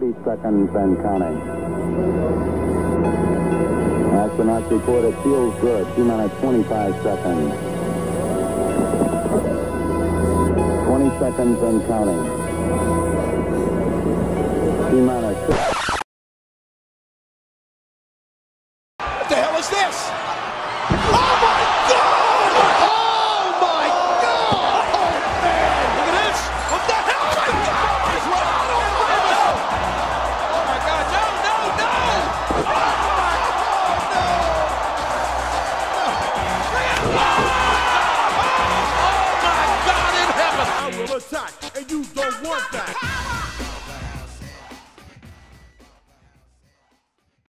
30 seconds and counting. Astronauts report it feels good. Two minutes, 25 seconds. 20 seconds and counting. Two minutes. What the hell is this? and you don't want that.